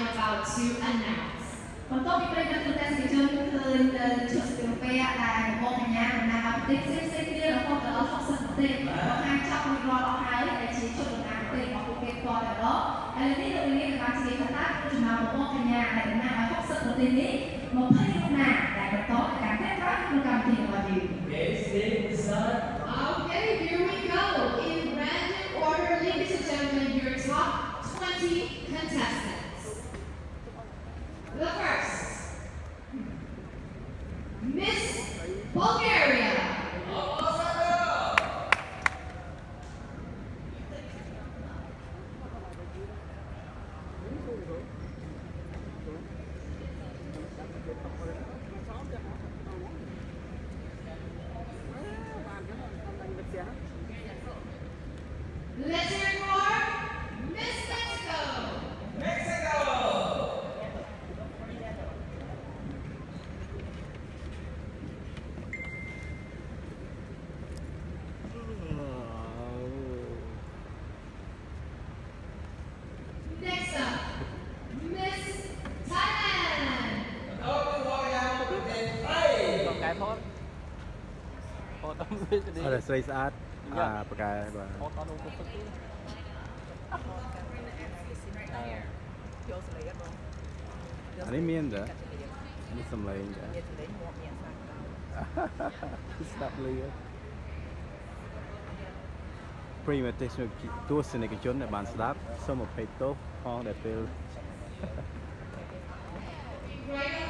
About to announce. បន្ទាប់ពីប្រិយមិត្តទស្សនិកជនឃើញទៅឈុតស្ទីលពេដែលបងកញ្ញាដំណើរប្រទេសផ្សេងៗគ្នារហូតដល់60ប្រទេសបង្ហាញចប់រួចរាល់អស់ហើយដែលជាឈុតដំណើរប្រទេសរបស់ពួកគេផ្ទាល់តែម្ដងឥឡូវនេះលោកនាងបានជាកត្តាក្នុងចំណោមបងកញ្ញាដែលដំណើរឲ្យ60ប្រទេសនេះ20 Okay. ថតថតអត់មានទេអត់ស្រីស្អាតអាប្រកែបាទថតអត់អូនទឹកទេអានេះមានដែរនេះសំឡេងដែរស្ដាប់លឺ Primitive ទស្សនិកជនដែលបានស្ដាប់សូមអភ័យទោសផងដែលពេល Right